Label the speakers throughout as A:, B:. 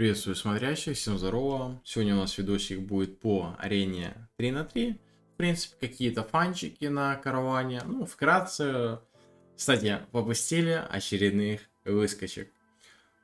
A: Приветствую смотрящих, всем здорово. Сегодня у нас видосик будет по арене 3 на 3. В принципе, какие-то фанчики на караване. Ну, вкратце, кстати, попустили очередных выскочек.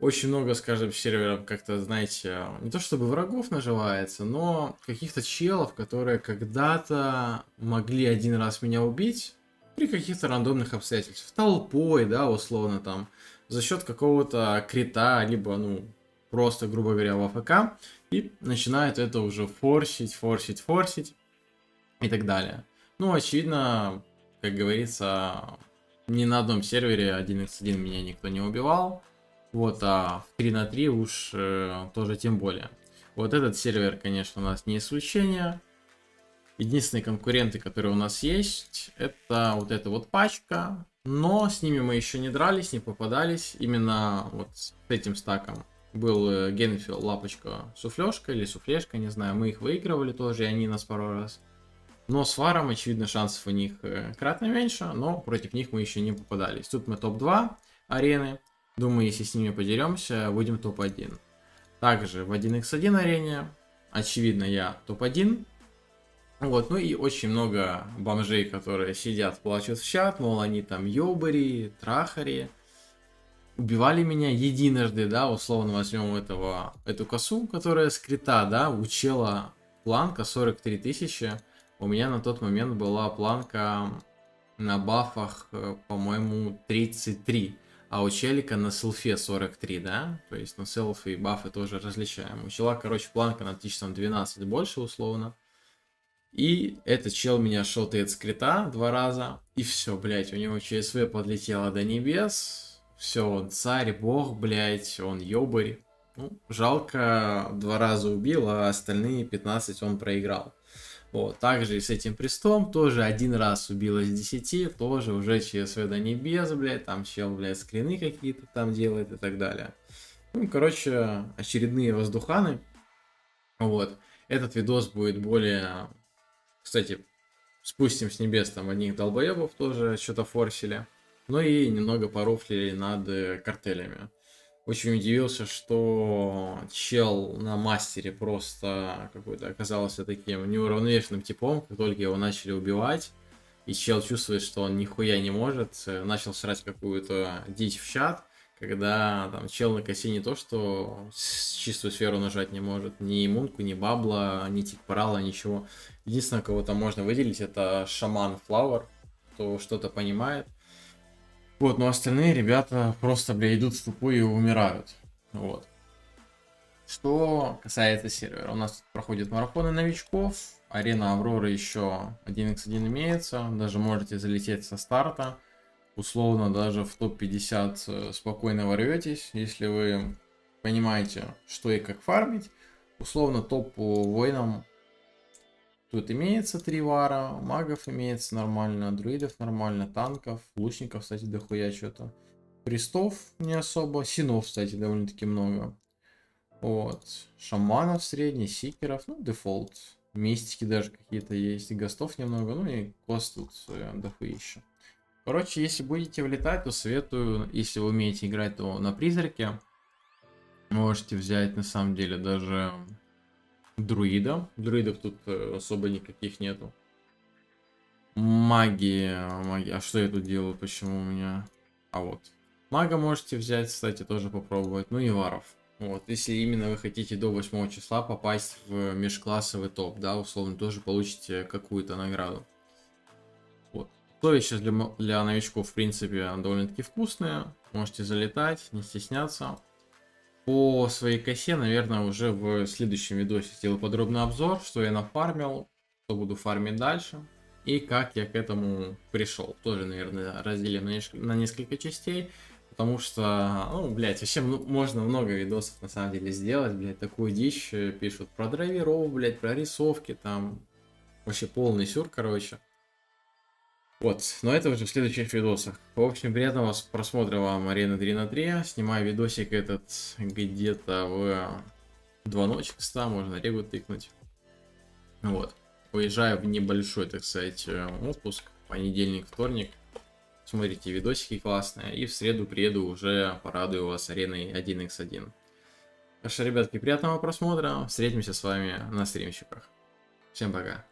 A: Очень много, скажем, серверов как-то, знаете, не то чтобы врагов наживается, но каких-то челов, которые когда-то могли один раз меня убить при каких-то рандомных обстоятельствах. Толпой, да, условно там, за счет какого-то крита, либо, ну, просто, грубо говоря, в АФК, и начинает это уже форсить, форсить, форсить и так далее. Ну, очевидно, как говорится, ни на одном сервере 1x1 меня никто не убивал, вот, а в 3 на 3 уж э, тоже тем более. Вот этот сервер, конечно, у нас не исключение. Единственные конкуренты, которые у нас есть, это вот эта вот пачка. Но с ними мы еще не дрались, не попадались. Именно вот с этим стаком был э, Генфил, Лапочка, Суфлешка или Суфлешка, не знаю. Мы их выигрывали тоже, и они нас пару раз. Но с Варом, очевидно, шансов у них э, кратно меньше, но против них мы еще не попадались. Тут мы топ-2 арены. Думаю, если с ними подеремся, будем топ-1. Также в 1x1 арене, очевидно, я топ-1. Вот, ну и очень много бомжей, которые сидят, плачут в чат, мол, они там ёбари, трахари убивали меня единожды, да, условно возьмем этого, эту косу, которая скрита, да, у чела планка 43 тысячи, у меня на тот момент была планка на бафах, э, по-моему, 33, а у челика на селфе 43, да, то есть на селфы и бафы тоже различаем. У чела, короче, планка на 1012 больше условно. И этот чел меня шотает скрита два раза, и все, блять, у него ЧСВ подлетело до небес, все, он царь, бог, блядь, он ёбарь. Ну, жалко, два раза убил, а остальные 15 он проиграл. Вот, также и с этим престом, тоже один раз убил из 10, тоже уже ЧСВ до небес, блядь, там чел, блядь, скрины какие-то там делает и так далее. Ну, короче, очередные воздуханы. Вот, этот видос будет более... Кстати, спустим с небес там одних долбоебов тоже что-то форсили. Ну и немного порофлили над э, картелями. Очень удивился, что чел на мастере просто какой-то оказался таким неуравновешенным типом, как только его начали убивать. И чел чувствует, что он нихуя не может, э, начал срать какую-то дичь в чат, когда там чел на косе не то, что чистую сферу нажать не может, ни иммунку, ни бабла, ни тикпарала, ничего. Единственное, кого там можно выделить, это шаман Флауэр, кто что-то понимает. Вот, но остальные ребята просто, бля, идут в тупую и умирают. Вот. Что касается сервера, у нас проходят марафоны новичков, арена Авроры еще 1x1 имеется, даже можете залететь со старта, условно даже в топ-50 э, спокойно ворветесь, если вы понимаете, что и как фармить, условно топ по воинам Тут имеется три вара, магов имеется нормально, друидов нормально, танков, лучников, кстати, дохуя что-то. Престов не особо, синов, кстати, довольно-таки много. Вот, шаманов средний, сикеров, ну, дефолт. Мистики даже какие-то есть, гостов немного, ну и кост тут э, дохуища. Короче, если будете влетать, то советую, если вы умеете играть, то на призраке. Можете взять, на самом деле, даже Друида. Друидов тут э, особо никаких нету. Магия. Магия. А что я тут делаю? Почему у меня... А вот. Мага можете взять, кстати, тоже попробовать. Ну и варов. Вот, если именно вы хотите до 8 числа попасть в межклассовый топ, да, условно, тоже получите какую-то награду. Вот. То сейчас для, для новичков, в принципе, довольно-таки вкусные. Можете залетать, не стесняться. По своей косе, наверное, уже в следующем видосе сделаю подробный обзор, что я нафармил, что буду фармить дальше. И как я к этому пришел. Тоже, наверное, разделим на несколько частей. Потому что, ну, блядь, вообще можно много видосов на самом деле сделать, блядь, такую дичь э, пишут про драйверов, блядь, про рисовки, там, вообще полный сюр, короче. Вот, но это уже в следующих видосах. В общем, приятного просмотра вам Арена 3 на 3. Снимаю видосик этот где-то в 2 ночи, кстати, можно регу тыкнуть. Вот. Уезжаю в небольшой, так сказать, э, отпуск. Понедельник, вторник. Смотрите видосики классные. И в среду приеду уже порадую вас ареной 1x1. Хорошо, ребятки, приятного просмотра. Встретимся с вами на стримчиках. Всем пока.